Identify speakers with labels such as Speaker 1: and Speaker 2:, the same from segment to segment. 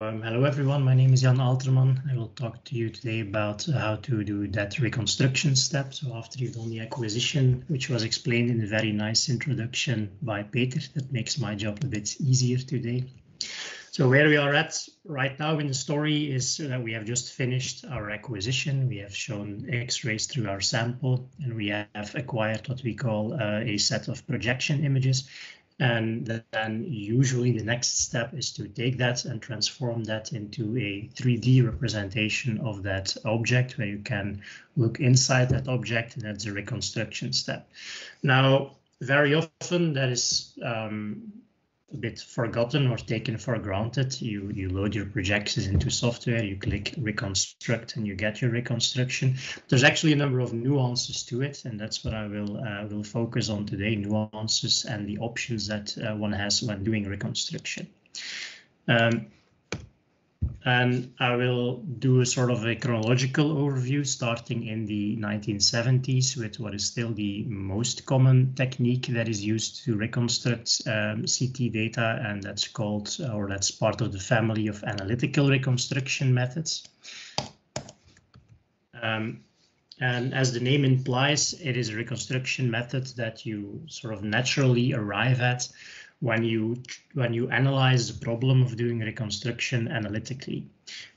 Speaker 1: Um, hello everyone, my name is Jan Aelterman. I will talk to you today about how to do that reconstruction step. So after you've done the acquisition, which was explained in a very nice introduction by Peter, that makes my job a bit easier today. So where we are at right now in the story is that we have just finished our acquisition. We have shown X-rays through our sample and we have acquired what we call uh, a set of projection images and then usually the next step is to take that and transform that into a 3D representation of that object where you can look inside that object and that's a reconstruction step. Now, very often that is um, a bit forgotten or taken for granted. You you load your projections into software, you click reconstruct, and you get your reconstruction. There's actually a number of nuances to it, and that's what I will uh, will focus on today: nuances and the options that uh, one has when doing reconstruction. Um, and I will do a sort of a chronological overview starting in the 1970s with what is still the most common technique that is used to reconstruct um, CT data, and that's called, or that's part of the family of analytical reconstruction methods. Um, and as the name implies, it is a reconstruction method that you sort of naturally arrive at when you when you analyze the problem of doing reconstruction analytically.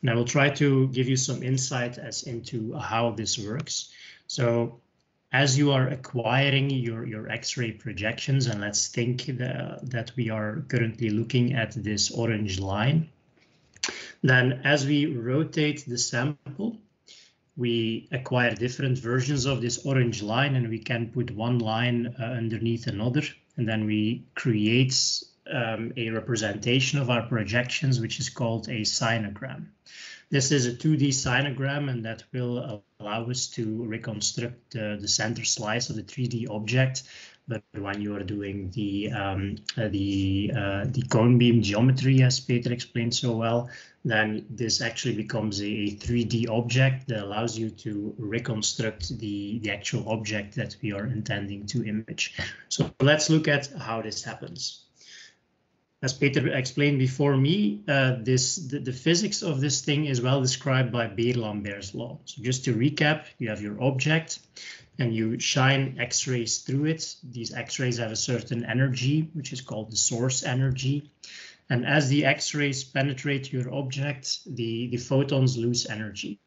Speaker 1: And I will try to give you some insight as into how this works. So as you are acquiring your, your X-ray projections, and let's think the, that we are currently looking at this orange line, then as we rotate the sample, we acquire different versions of this orange line and we can put one line uh, underneath another and then we create um, a representation of our projections, which is called a sinogram. This is a 2D sinogram, and that will allow us to reconstruct uh, the center slice of the 3D object. But when you are doing the um, uh, the uh, the cone beam geometry, as Peter explained so well, then this actually becomes a 3D object that allows you to reconstruct the, the actual object that we are intending to image. So let's look at how this happens as Peter explained before me, uh, this the, the, physics of this thing is well described by Beer-Lambert's law. So just to recap, you have your object and you shine X-rays through it. These X-rays have a certain energy, which is called the source energy. And as the X-rays penetrate your object, the, the photons lose energy.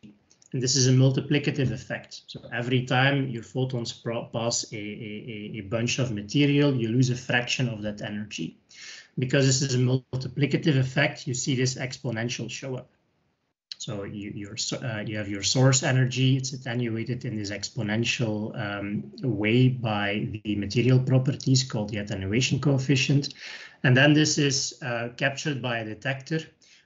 Speaker 1: And this is a multiplicative effect. So every time your photons pass a, a, a bunch of material, you lose a fraction of that energy because this is a multiplicative effect, you see this exponential show up. So you, uh, you have your source energy, it's attenuated in this exponential um, way by the material properties called the attenuation coefficient. And then this is uh, captured by a detector,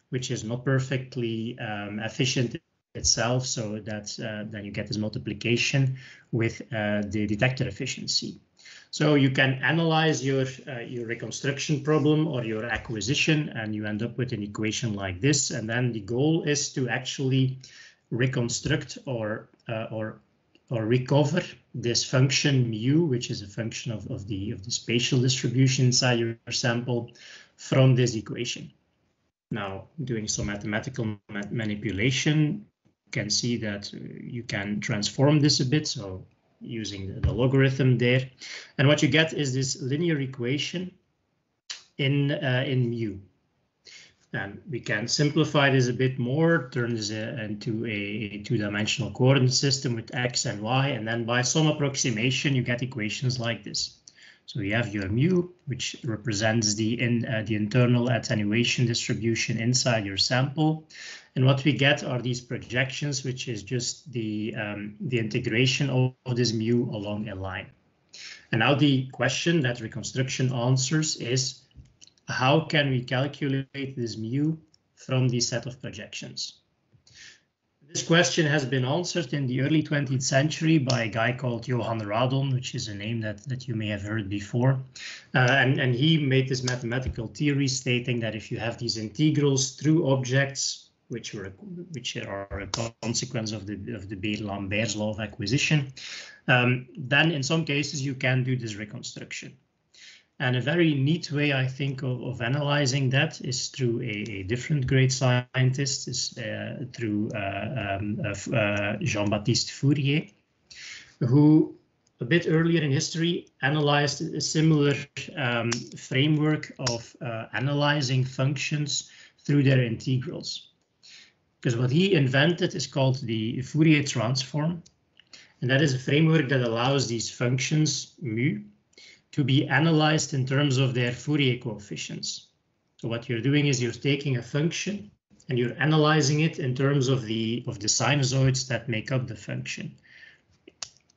Speaker 1: which is not perfectly um, efficient itself, so that uh, then you get this multiplication with uh, the detector efficiency. So you can analyze your, uh, your reconstruction problem or your acquisition and you end up with an equation like this. And then the goal is to actually reconstruct or, uh, or, or recover this function mu, which is a function of, of, the, of the spatial distribution inside your sample from this equation. Now, doing some mathematical ma manipulation, can see that uh, you can transform this a bit. So using the logarithm there. And what you get is this linear equation in, uh, in mu. And we can simplify this a bit more, turn this uh, into a, a two-dimensional coordinate system with x and y, and then by some approximation, you get equations like this. So you have your mu, which represents the, in, uh, the internal attenuation distribution inside your sample. And what we get are these projections, which is just the, um, the integration of, of this mu along a line. And now the question that reconstruction answers is, how can we calculate this mu from the set of projections? This question has been answered in the early 20th century by a guy called Johann Radon, which is a name that, that you may have heard before. Uh, and, and he made this mathematical theory stating that if you have these integrals through objects, which are which are a consequence of the of the Beer-Lambert's law of acquisition, um, then in some cases you can do this reconstruction. And a very neat way, I think, of, of analyzing that is through a, a different great scientist, is uh, through uh, um, uh, Jean-Baptiste Fourier, who a bit earlier in history analyzed a similar um, framework of uh, analyzing functions through their integrals. Because what he invented is called the Fourier transform. And that is a framework that allows these functions, mu, to be analyzed in terms of their Fourier coefficients. So what you're doing is you're taking a function and you're analyzing it in terms of the of the sinusoids that make up the function.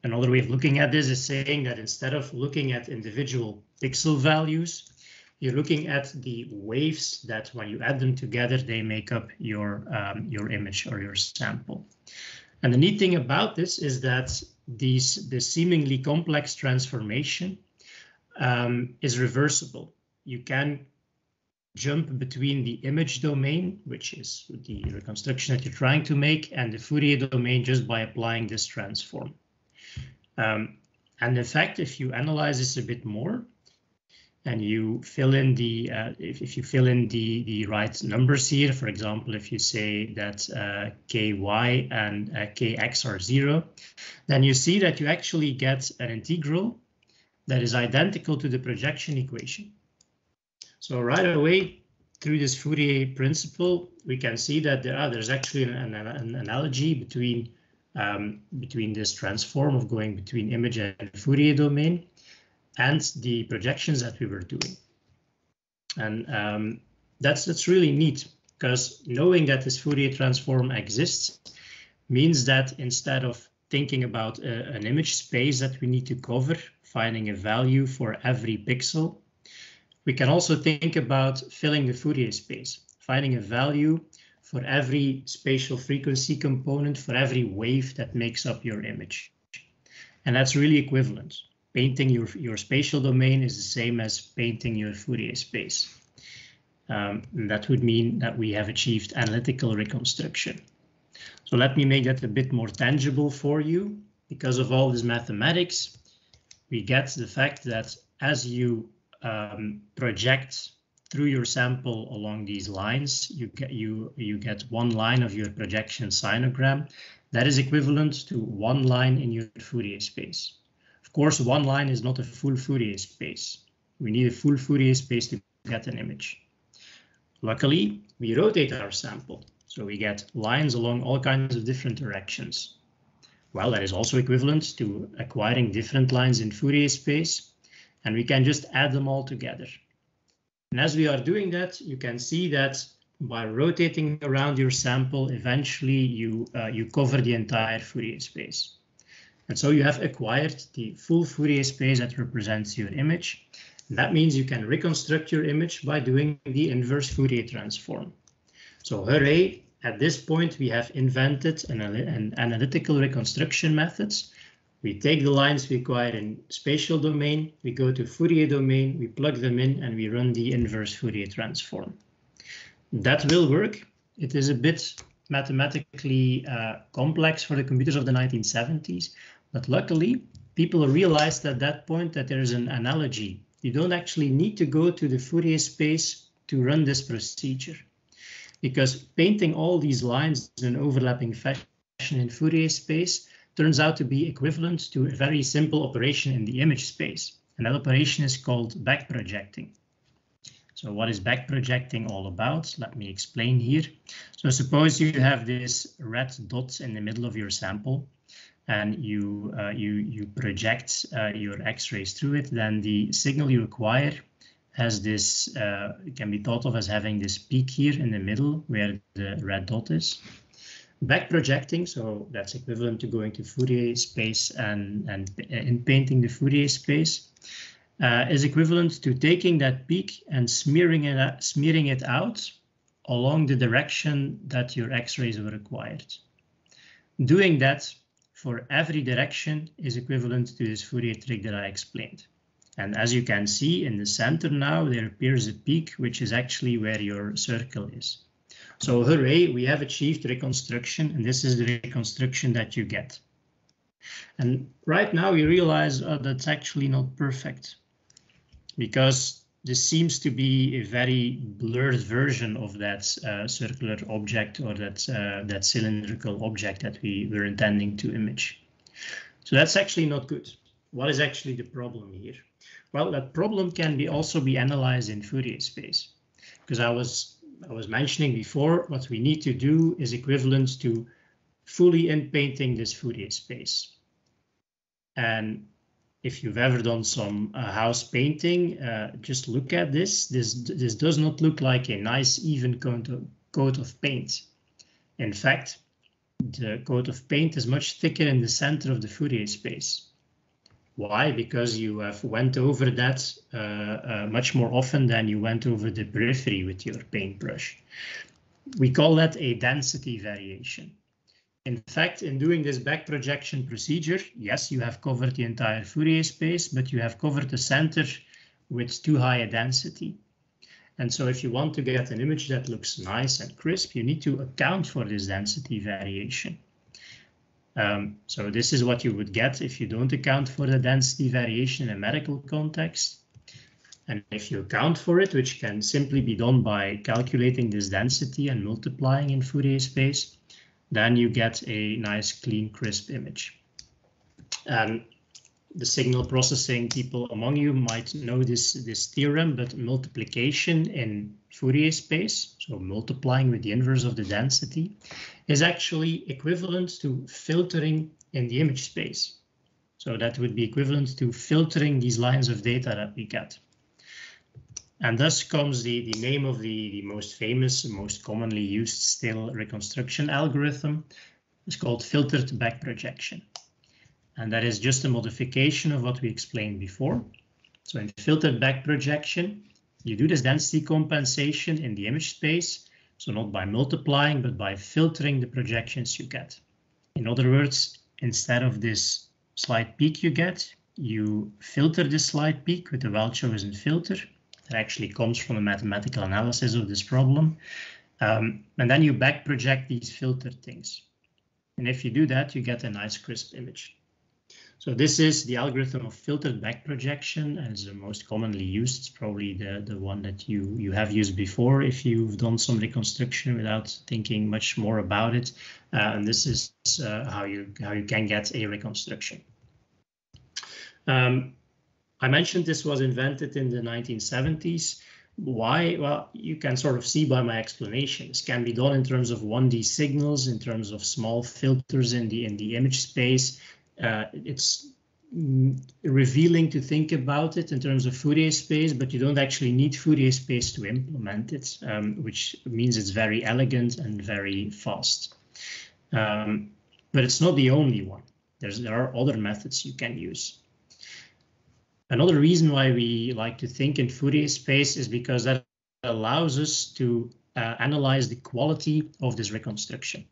Speaker 1: Another way of looking at this is saying that instead of looking at individual pixel values, you're looking at the waves that when you add them together, they make up your, um, your image or your sample. And the neat thing about this is that these, the seemingly complex transformation um, is reversible. You can jump between the image domain, which is the reconstruction that you're trying to make, and the Fourier domain just by applying this transform. Um, and in fact, if you analyze this a bit more, and you fill in the uh, if, if you fill in the the right numbers here for example if you say that uh, ky and uh, kx are zero then you see that you actually get an integral that is identical to the projection equation so right away through this Fourier principle we can see that there are there's actually an, an, an analogy between um, between this transform of going between image and Fourier domain and the projections that we were doing. And um, that's that's really neat because knowing that this Fourier transform exists means that instead of thinking about a, an image space that we need to cover, finding a value for every pixel, we can also think about filling the Fourier space, finding a value for every spatial frequency component for every wave that makes up your image. And that's really equivalent. Painting your, your spatial domain is the same as painting your Fourier space. Um, that would mean that we have achieved analytical reconstruction. So let me make that a bit more tangible for you. Because of all this mathematics, we get the fact that as you um, project through your sample along these lines, you get you you get one line of your projection sinogram. That is equivalent to one line in your Fourier space. Of course, one line is not a full Fourier space. We need a full Fourier space to get an image. Luckily, we rotate our sample, so we get lines along all kinds of different directions. Well, that is also equivalent to acquiring different lines in Fourier space, and we can just add them all together. And as we are doing that, you can see that by rotating around your sample, eventually you, uh, you cover the entire Fourier space. And so you have acquired the full Fourier space that represents your image. That means you can reconstruct your image by doing the inverse Fourier transform. So hooray, at this point we have invented an, an analytical reconstruction methods we take the lines we acquire in spatial domain, we go to Fourier domain, we plug them in, and we run the inverse Fourier transform. That will work. It is a bit mathematically uh, complex for the computers of the 1970s, but luckily people realized at that point that there is an analogy. You don't actually need to go to the Fourier space to run this procedure because painting all these lines in an overlapping fashion in Fourier space turns out to be equivalent to a very simple operation in the image space. And that operation is called back projecting. So what is back projecting all about? Let me explain here. So suppose you have this red dot in the middle of your sample and you uh, you you project uh, your x-rays through it, then the signal you acquire has this uh, can be thought of as having this peak here in the middle where the red dot is back projecting, so that's equivalent to going to Fourier space and, and in painting the Fourier space, uh, is equivalent to taking that peak and smearing it, smearing it out along the direction that your x-rays were acquired. Doing that for every direction is equivalent to this Fourier trick that I explained. And as you can see in the center now, there appears a peak, which is actually where your circle is. So hooray, we have achieved reconstruction and this is the reconstruction that you get. And right now we realize uh, that's actually not perfect. because this seems to be a very blurred version of that uh, circular object or that uh, that cylindrical object that we were intending to image. So that's actually not good. What is actually the problem here? Well, that problem can be also be analyzed in Fourier space because I was I was mentioning before what we need to do is equivalent to fully inpainting this Fourier space. And if you've ever done some uh, house painting, uh, just look at this. This this does not look like a nice even coat of, coat of paint. In fact, the coat of paint is much thicker in the center of the Fourier space. Why? Because you have went over that uh, uh, much more often than you went over the periphery with your paintbrush. We call that a density variation. In fact, in doing this back projection procedure, yes, you have covered the entire Fourier space, but you have covered the center with too high a density. And so if you want to get an image that looks nice and crisp, you need to account for this density variation. Um, so this is what you would get if you don't account for the density variation in a medical context. And if you account for it, which can simply be done by calculating this density and multiplying in Fourier space, then you get a nice, clean, crisp image. And the signal processing people among you might know this, this theorem, but multiplication in Fourier space, so multiplying with the inverse of the density, is actually equivalent to filtering in the image space. So that would be equivalent to filtering these lines of data that we get. And thus comes the, the name of the, the most famous, most commonly used still reconstruction algorithm. It's called filtered back projection. And that is just a modification of what we explained before. So in filtered back projection, you do this density compensation in the image space. So not by multiplying, but by filtering the projections you get. In other words, instead of this slight peak you get, you filter this slight peak with a well-chosen filter that actually comes from a mathematical analysis of this problem. Um, and then you back project these filtered things. And if you do that, you get a nice crisp image. So this is the algorithm of filtered back projection and it's the most commonly used. It's probably the, the one that you, you have used before if you've done some reconstruction without thinking much more about it. Uh, and this is uh, how you how you can get a reconstruction. Um, I mentioned this was invented in the 1970s. Why? Well, you can sort of see by my explanation. This can be done in terms of 1D signals, in terms of small filters in the in the image space. Uh, it's mm, revealing to think about it in terms of Fourier space, but you don't actually need Fourier space to implement it, um, which means it's very elegant and very fast. Um, but it's not the only one. There's, there are other methods you can use. Another reason why we like to think in Fourier space is because that allows us to uh, analyze the quality of this reconstruction.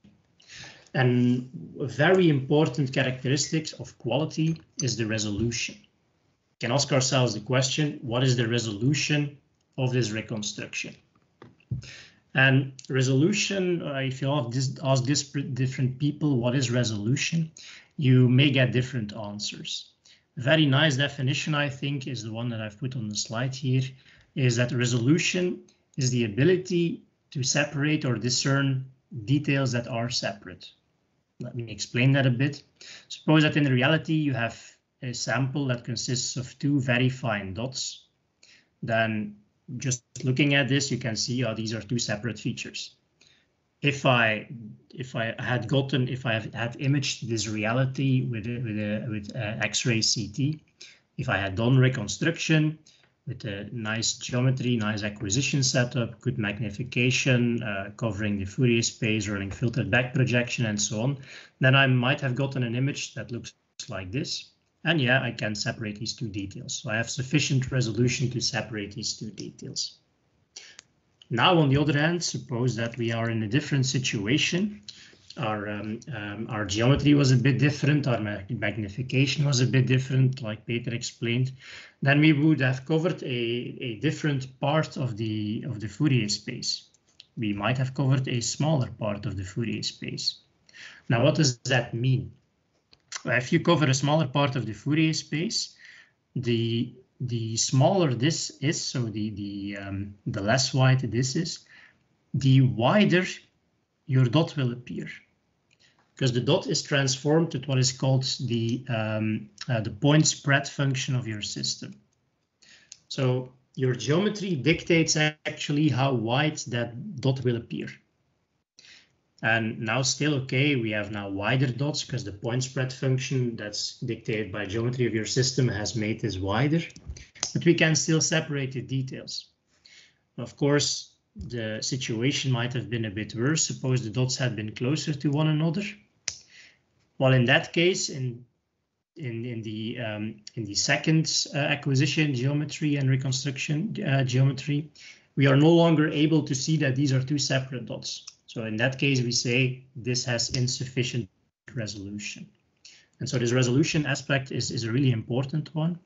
Speaker 1: And a very important characteristic of quality is the resolution. We can ask ourselves the question, what is the resolution of this reconstruction? And resolution, uh, if you ask, this, ask this different people what is resolution, you may get different answers very nice definition, I think, is the one that I've put on the slide here, is that resolution is the ability to separate or discern details that are separate. Let me explain that a bit. Suppose that in reality you have a sample that consists of two very fine dots. Then just looking at this, you can see oh, these are two separate features if I if I had gotten if I had imaged this reality with with a, with X-ray CT, if I had done reconstruction with a nice geometry, nice acquisition setup, good magnification, uh, covering the Fourier space, running filtered back projection, and so on, then I might have gotten an image that looks like this. And yeah, I can separate these two details. So I have sufficient resolution to separate these two details. Now, on the other hand, suppose that we are in a different situation. Our, um, um, our geometry was a bit different, our magnification was a bit different, like Peter explained. Then we would have covered a, a different part of the, of the Fourier space. We might have covered a smaller part of the Fourier space. Now, what does that mean? If you cover a smaller part of the Fourier space, the the smaller this is, so the the um, the less wide this is, the wider your dot will appear because the dot is transformed to what is called the um, uh, the point spread function of your system. So your geometry dictates actually how wide that dot will appear. And now still okay, we have now wider dots because the point spread function that's dictated by geometry of your system has made this wider, but we can still separate the details. Of course, the situation might have been a bit worse. Suppose the dots had been closer to one another. Well, in that case, in in in the um, in the second uh, acquisition geometry and reconstruction uh, geometry, we are no longer able to see that these are two separate dots. So in that case, we say this has insufficient resolution. And so this resolution aspect is, is a really important one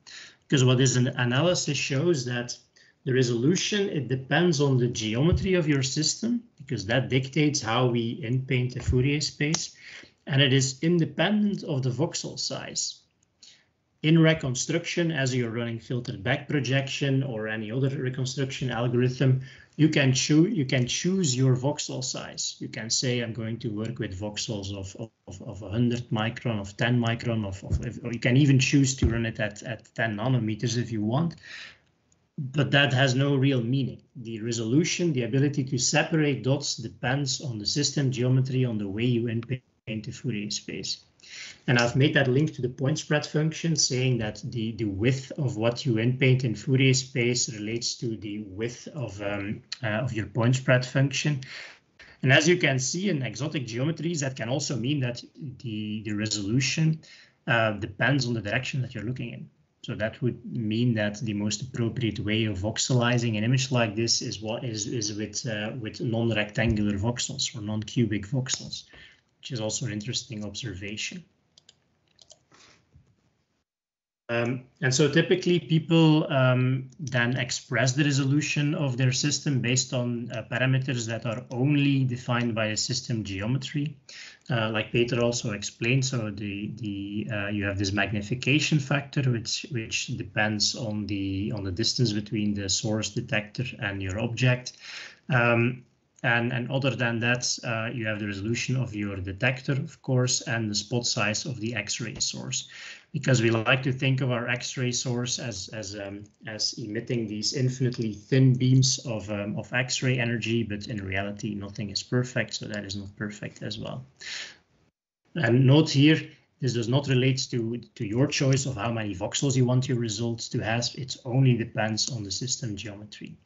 Speaker 1: because what this analysis shows that the resolution, it depends on the geometry of your system because that dictates how we inpaint the Fourier space and it is independent of the voxel size. In reconstruction, as you're running filtered back projection or any other reconstruction algorithm, you can choose you can choose your voxel size. You can say I'm going to work with voxels of of, of 100 micron, of 10 micron, of, of or you can even choose to run it at at 10 nanometers if you want. But that has no real meaning. The resolution, the ability to separate dots depends on the system geometry, on the way you input into Fourier space. And I've made that link to the point spread function saying that the, the width of what you inpaint in Fourier space relates to the width of, um, uh, of your point spread function. And as you can see in exotic geometries, that can also mean that the, the resolution uh, depends on the direction that you're looking in. So that would mean that the most appropriate way of voxelizing an image like this is what is, is with, uh, with non-rectangular voxels or non-cubic voxels which is also an interesting observation. Um, and so typically people um, then express the resolution of their system based on uh, parameters that are only defined by a system geometry. Uh, like Peter also explained, so the the uh, you have this magnification factor, which which depends on the on the distance between the source detector and your object. Um, and, and other than that, uh, you have the resolution of your detector, of course, and the spot size of the X-ray source. Because we like to think of our X-ray source as as um, as emitting these infinitely thin beams of um, of X-ray energy, but in reality, nothing is perfect, so that is not perfect as well. And note here, this does not relate to to your choice of how many voxels you want your results to have. It only depends on the system geometry.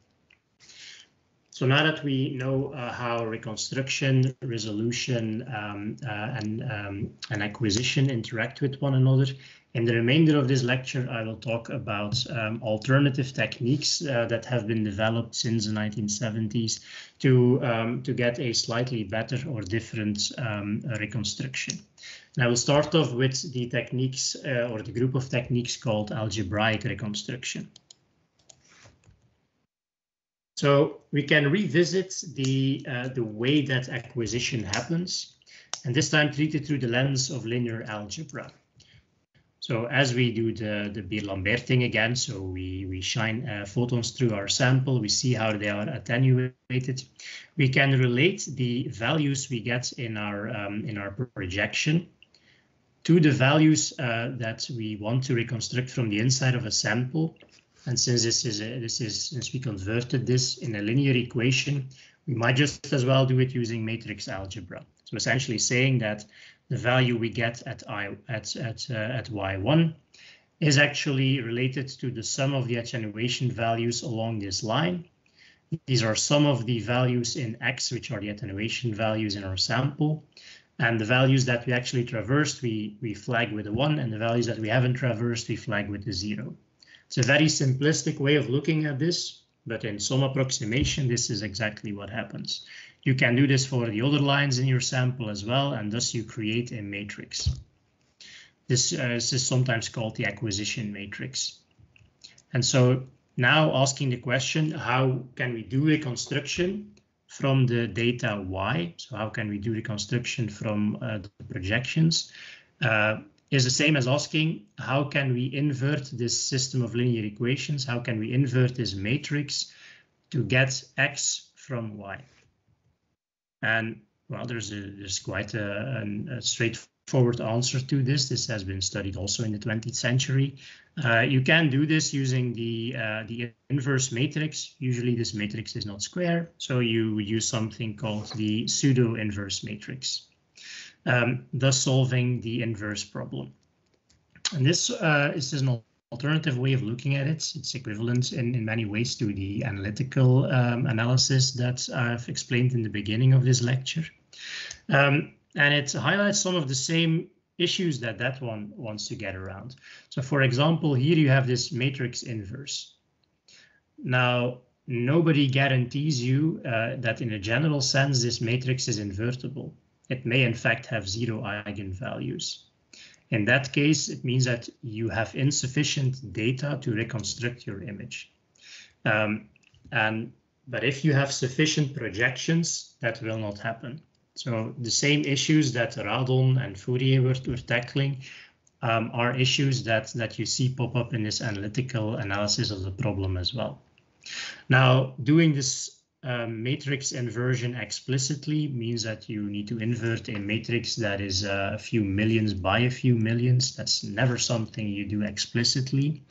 Speaker 1: So now that we know uh, how reconstruction, resolution, um, uh, and, um, and acquisition interact with one another, in the remainder of this lecture, I will talk about um, alternative techniques uh, that have been developed since the 1970s to, um, to get a slightly better or different um, reconstruction. And I will start off with the techniques uh, or the group of techniques called algebraic reconstruction. So we can revisit the, uh, the way that acquisition happens, and this time treated through the lens of linear algebra. So as we do the, the Beer-Lambert thing again, so we, we shine uh, photons through our sample, we see how they are attenuated. We can relate the values we get in our, um, in our projection to the values uh, that we want to reconstruct from the inside of a sample and since this is a, this is since we converted this in a linear equation, we might just as well do it using matrix algebra. So essentially saying that the value we get at i at at uh, at y1 is actually related to the sum of the attenuation values along this line. These are some of the values in x, which are the attenuation values in our sample. And the values that we actually traversed, we, we flag with a 1, and the values that we haven't traversed, we flag with a 0. It's a very simplistic way of looking at this, but in some approximation, this is exactly what happens. You can do this for the other lines in your sample as well, and thus you create a matrix. This, uh, this is sometimes called the acquisition matrix. And so now asking the question, how can we do reconstruction from the data Y? So how can we do reconstruction from uh, the projections? Uh, is the same as asking how can we invert this system of linear equations? How can we invert this matrix to get x from y? And well, there's, a, there's quite a, a, straightforward answer to this. This has been studied also in the 20th century. Uh, you can do this using the, uh, the inverse matrix. Usually this matrix is not square, so you use something called the pseudo-inverse matrix um, thus solving the inverse problem. And this uh, is an alternative way of looking at it. It's equivalent in, in many ways to the analytical um, analysis that I've explained in the beginning of this lecture. Um, and it highlights some of the same issues that that one wants to get around. So for example, here you have this matrix inverse. Now, nobody guarantees you uh, that in a general sense, this matrix is invertible it may in fact have zero eigenvalues. In that case, it means that you have insufficient data to reconstruct your image. Um, and but if you have sufficient projections, that will not happen. So the same issues that Radon and Fourier were, were tackling um, are issues that, that you see pop up in this analytical analysis of the problem as well. Now, doing this um, matrix inversion explicitly means that you need to invert a matrix that is uh, a few millions by a few millions. That's never something you do explicitly,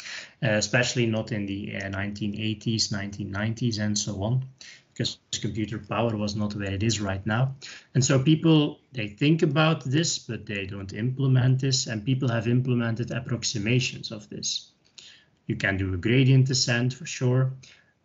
Speaker 1: uh, especially not in the uh, 1980s, 1990s, and so on, because computer power was not where it is right now. And so people, they think about this, but they don't implement this, and people have implemented approximations of this. You can do a gradient descent for sure.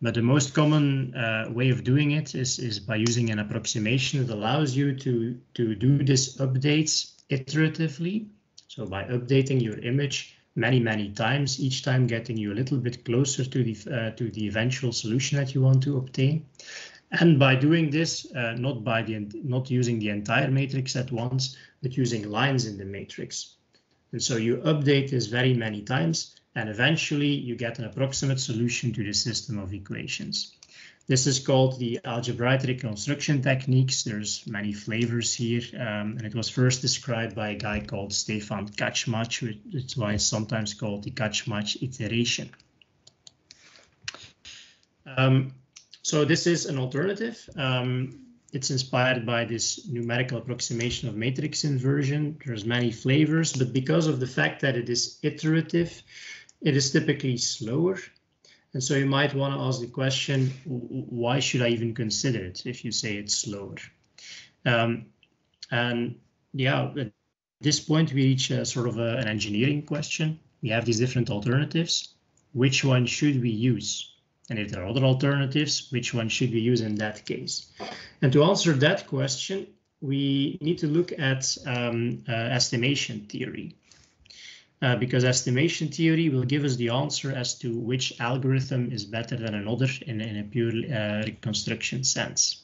Speaker 1: But the most common uh, way of doing it is, is by using an approximation that allows you to, to do this updates iteratively. So by updating your image many, many times, each time getting you a little bit closer to the, uh, to the eventual solution that you want to obtain. And by doing this, uh, not by the not using the entire matrix at once, but using lines in the matrix. And so you update this very many times and eventually you get an approximate solution to the system of equations. This is called the algebraic reconstruction techniques. There's many flavors here, um, and it was first described by a guy called Stefan Kaczmarz, which is why it's sometimes called the Kaczmarz iteration. Um, so this is an alternative. Um, it's inspired by this numerical approximation of matrix inversion. There's many flavors, but because of the fact that it is iterative, it is typically slower. And so you might want to ask the question, why should I even consider it if you say it's slower? Um, and yeah, at this point, we reach a sort of a, an engineering question. We have these different alternatives. Which one should we use? And if there are other alternatives, which one should we use in that case? And to answer that question, we need to look at um, uh, estimation theory uh, because estimation theory will give us the answer as to which algorithm is better than another in, in a pure uh, reconstruction sense.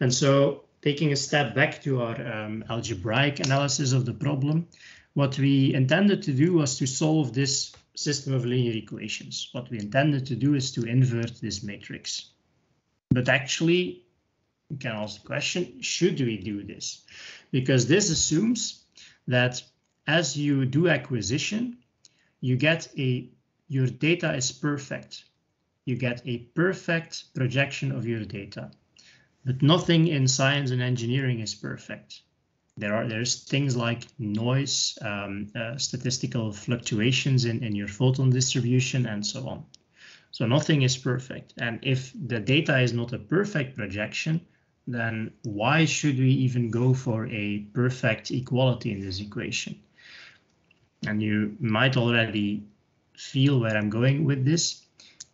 Speaker 1: And so taking a step back to our um, algebraic analysis of the problem, what we intended to do was to solve this system of linear equations. What we intended to do is to invert this matrix. But actually, we can ask the question, should we do this? Because this assumes that as you do acquisition, you get a, your data is perfect. You get a perfect projection of your data. But nothing in science and engineering is perfect. There are there's things like noise, um, uh, statistical fluctuations in, in your photon distribution, and so on. So nothing is perfect. And if the data is not a perfect projection, then why should we even go for a perfect equality in this equation? And you might already feel where I'm going with this.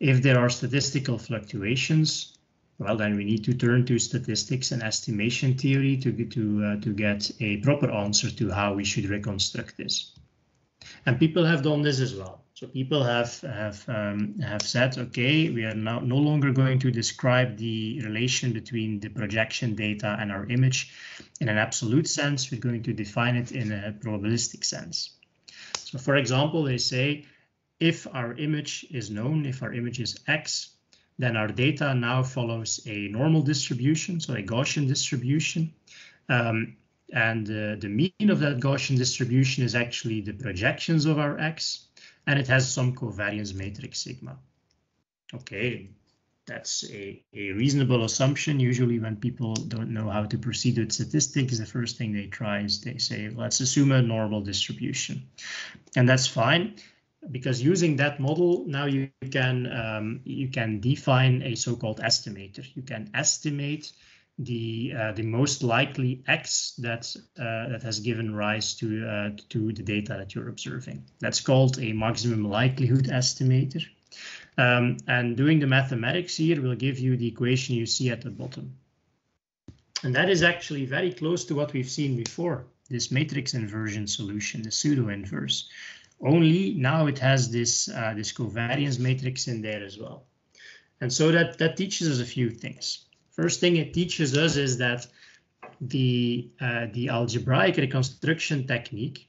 Speaker 1: If there are statistical fluctuations, well, then we need to turn to statistics and estimation theory to get to uh, to get a proper answer to how we should reconstruct this. And people have done this as well. So people have have um, have said, okay, we are now no longer going to describe the relation between the projection data and our image in an absolute sense. We're going to define it in a probabilistic sense. So for example, they say if our image is known, if our image is X, then our data now follows a normal distribution, so a Gaussian distribution. Um, And uh, the mean of that Gaussian distribution is actually the projections of our X, and it has some covariance matrix sigma. Okay, that's a, a reasonable assumption. Usually when people don't know how to proceed with statistics, the first thing they try is they say, let's assume a normal distribution. And that's fine because using that model, now you can um, you can define a so-called estimator. You can estimate the uh, the most likely x that uh, that has given rise to uh, to the data that you're observing. That's called a maximum likelihood estimator. Um, and doing the mathematics here will give you the equation you see at the bottom. And that is actually very close to what we've seen before, this matrix inversion solution, the pseudo inverse. Only now it has this, uh, this covariance matrix in there as well. And so that, that teaches us a few things. First thing it teaches us is that the, uh, the algebraic reconstruction technique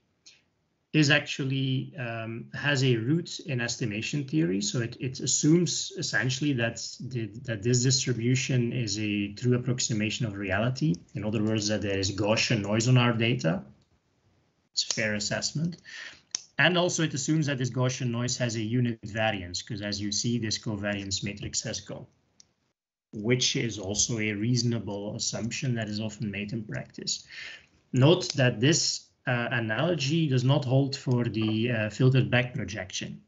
Speaker 1: is actually um, has a root in estimation theory. So it, it assumes essentially that, the, that this distribution is a true approximation of reality. In other words, that there is Gaussian noise on our data. It's a fair assessment. And also it assumes that this Gaussian noise has a unit variance, because as you see, this covariance matrix has gone, which is also a reasonable assumption that is often made in practice. Note that this uh, analogy does not hold for the uh, filtered back projection.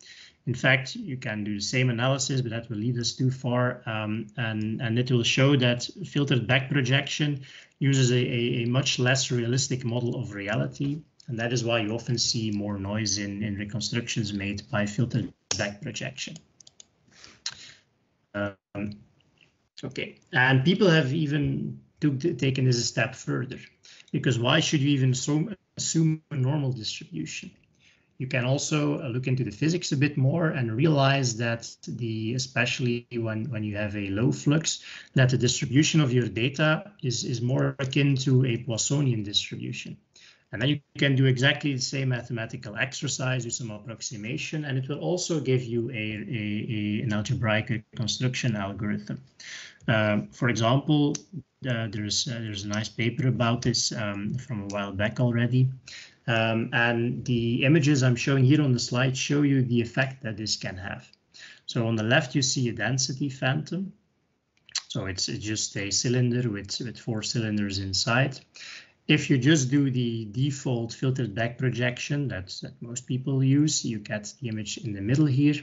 Speaker 1: In fact, you can do the same analysis, but that will lead us too far. Um, and, and it will show that filtered back projection uses a, a, a, much less realistic model of reality. And that is why you often see more noise in, in reconstructions made by filtered back projection. Um, okay, and people have even took, taken this a step further because why should you even so assume a normal distribution. You can also uh, look into the physics a bit more and realize that the, especially when, when you have a low flux, that the distribution of your data is, is more akin to a Poissonian distribution. And then you can do exactly the same mathematical exercise with some approximation, and it will also give you a, a, a an algebraic construction algorithm. Um, for example, uh, there's uh, there's a nice paper about this um, from a while back already. Um, and the images I'm showing here on the slide show you the effect that this can have. So on the left, you see a density phantom. So it's, it's just a cylinder with, with four cylinders inside. If you just do the default filtered back projection that most people use, you get the image in the middle here.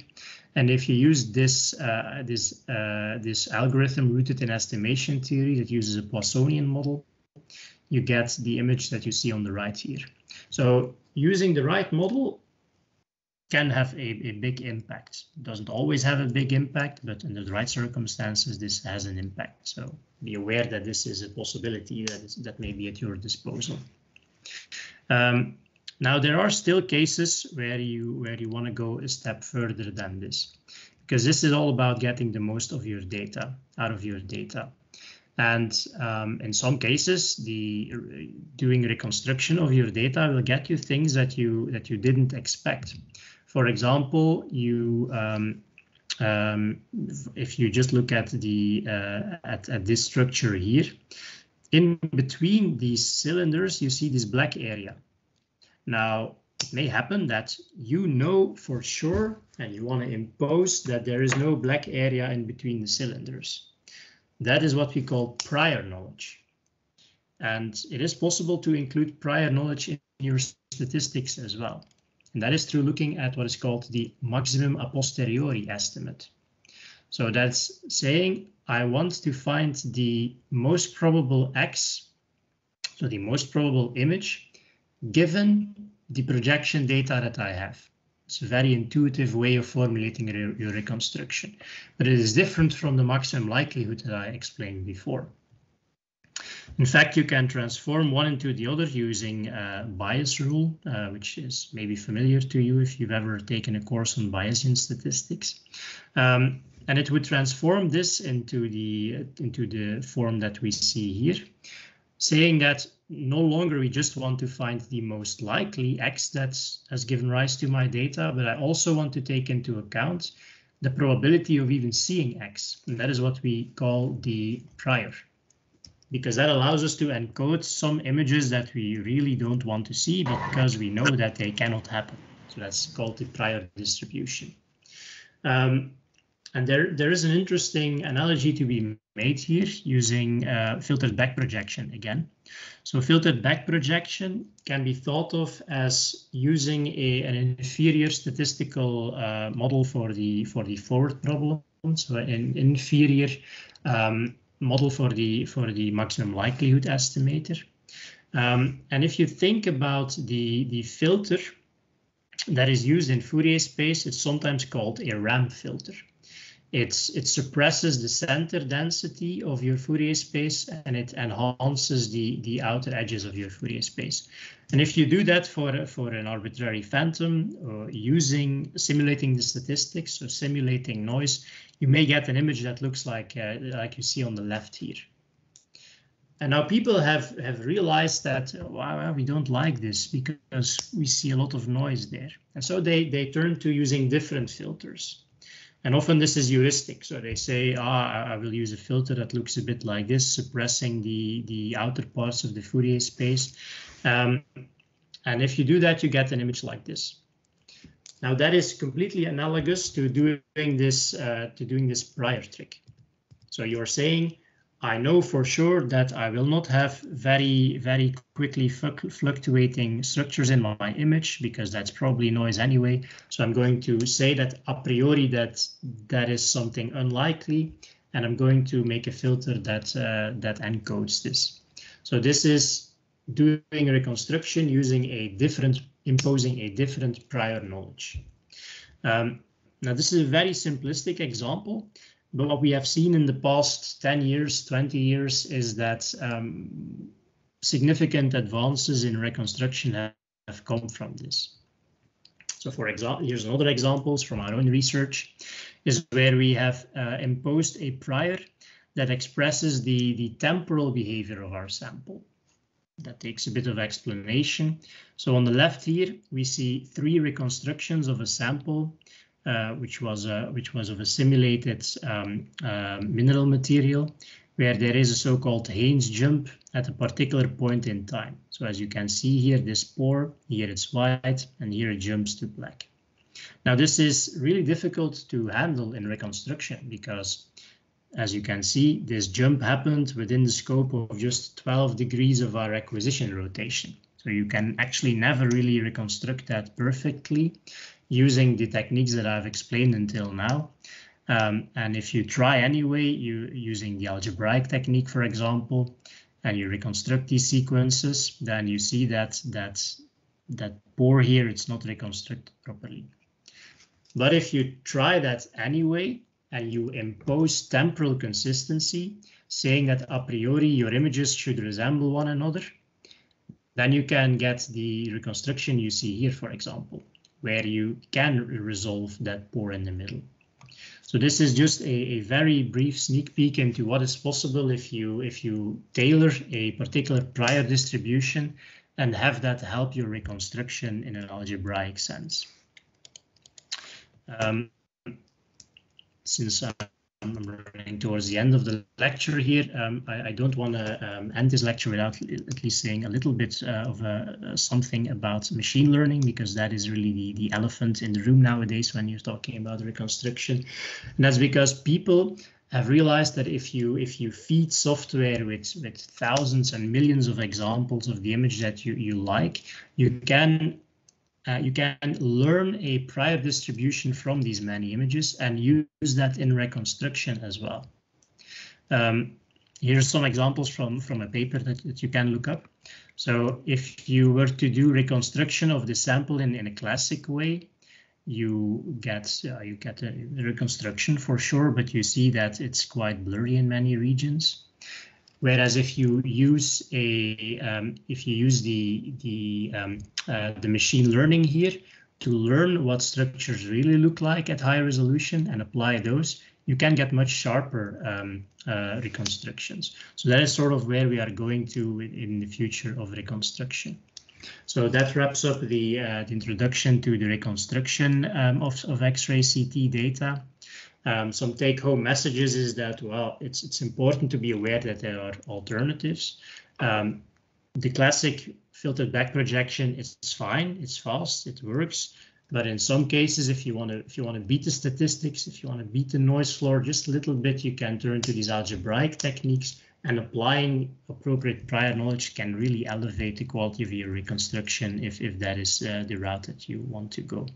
Speaker 1: And if you use this uh, this uh, this algorithm rooted in estimation theory that uses a Poissonian model, you get the image that you see on the right here. So using the right model can have a, a big impact. It doesn't always have a big impact, but in the right circumstances, this has an impact. So be aware that this is a possibility that, is, that may be at your disposal. Um, now, there are still cases where you where you want to go a step further than this, because this is all about getting the most of your data out of your data. And um, in some cases, the doing reconstruction of your data will get you things that you that you didn't expect. For example, you um, um, if you just look at the uh, at, at this structure here, in between these cylinders, you see this black area. Now, it may happen that you know for sure and you want to impose that there is no black area in between the cylinders. That is what we call prior knowledge. And it is possible to include prior knowledge in your statistics as well. And that is through looking at what is called the maximum a posteriori estimate. So that's saying I want to find the most probable X, so the most probable image, given the projection data that I have. It's a very intuitive way of formulating your, your reconstruction, but it is different from the maximum likelihood that I explained before. In fact, you can transform one into the other using Bayes rule, uh, which is maybe familiar to you if you've ever taken a course on Bayesian statistics. Um, and it would transform this into the into the form that we see here, saying that no longer we just want to find the most likely X that has given rise to my data, but I also want to take into account the probability of even seeing X. And that is what we call the prior because that allows us to encode some images that we really don't want to see because we know that they cannot happen. So that's called the prior distribution. Um, and there, there is an interesting analogy to be made here using uh, filtered back projection again. So filtered back projection can be thought of as using a, an inferior statistical uh, model for the for the forward problem. So an inferior um, model for the for the maximum likelihood estimator. Um, and if you think about the the filter that is used in Fourier space, it's sometimes called a ramp filter. It's, it suppresses the center density of your Fourier space and it enhances the, the outer edges of your Fourier space. And if you do that for, for an arbitrary phantom or using simulating the statistics or simulating noise, you may get an image that looks like, uh, like you see on the left here. And now people have, have realized that wow, we don't like this because we see a lot of noise there. And so they, they turn to using different filters. And often this is heuristic. So they say, ah, I will use a filter that looks a bit like this, suppressing the, the outer parts of the Fourier space. Um, and if you do that, you get an image like this. Now that is completely analogous to doing this uh, to doing this prior trick. So you're saying I know for sure that I will not have very, very quickly fluctuating structures in my image because that's probably noise anyway. So I'm going to say that a priori that that is something unlikely, and I'm going to make a filter that uh, that encodes this. So this is doing reconstruction using a different, imposing a different prior knowledge. Um, now this is a very simplistic example, but what we have seen in the past 10 years, 20 years is that um, significant advances in reconstruction have, have come from this. So for example, here's another examples from our own research is where we have uh, imposed a prior that expresses the, the temporal behavior of our sample. That takes a bit of explanation. So on the left here, we see three reconstructions of a sample which was uh, which was of a simulated um, uh, mineral material, where there is a so-called Haines jump at a particular point in time. So as you can see here, this pore, here it's white, and here it jumps to black. Now this is really difficult to handle in reconstruction because as you can see, this jump happened within the scope of just 12 degrees of our acquisition rotation. So you can actually never really reconstruct that perfectly using the techniques that I've explained until now. Um, and if you try anyway, you using the algebraic technique, for example, and you reconstruct these sequences, then you see that that that pore here, it's not reconstructed properly. But if you try that anyway, and you impose temporal consistency, saying that a priori your images should resemble one another, then you can get the reconstruction you see here, for example where you can resolve that pore in the middle. So this is just a, a, very brief sneak peek into what is possible if you if you tailor a particular prior distribution and have that help your reconstruction in an algebraic sense. Um, since I'm running towards the end of the lecture here. Um, I, I, don't want to um, end this lecture without at least saying a little bit uh, of uh, something about machine learning, because that is really the, the elephant in the room nowadays when you're talking about reconstruction. And that's because people have realized that if you if you feed software with with thousands and millions of examples of the image that you you like, you can uh, you can learn a prior distribution from these many images and use that in reconstruction as well. Um, here's some examples from, from a paper that, that you can look up. So if you were to do reconstruction of the sample in, in a classic way, you get uh, you get a reconstruction for sure, but you see that it's quite blurry in many regions. Whereas if you use a um, if you use the the um, uh, the machine learning here to learn what structures really look like at high resolution and apply those, you can get much sharper um, uh, reconstructions. So that is sort of where we are going to in the future of reconstruction. So that wraps up the, uh, the introduction to the reconstruction um, of, of X-ray CT data. Um, some take-home messages is that, well, it's, it's important to be aware that there are alternatives. Um, the classic filtered back projection is fine, it's fast, it works. But in some cases, if you want to if you want to beat the statistics, if you want to beat the noise floor just a little bit, you can turn to these algebraic techniques and applying appropriate prior knowledge can really elevate the quality of your reconstruction if, if that is uh, the route that you want to go.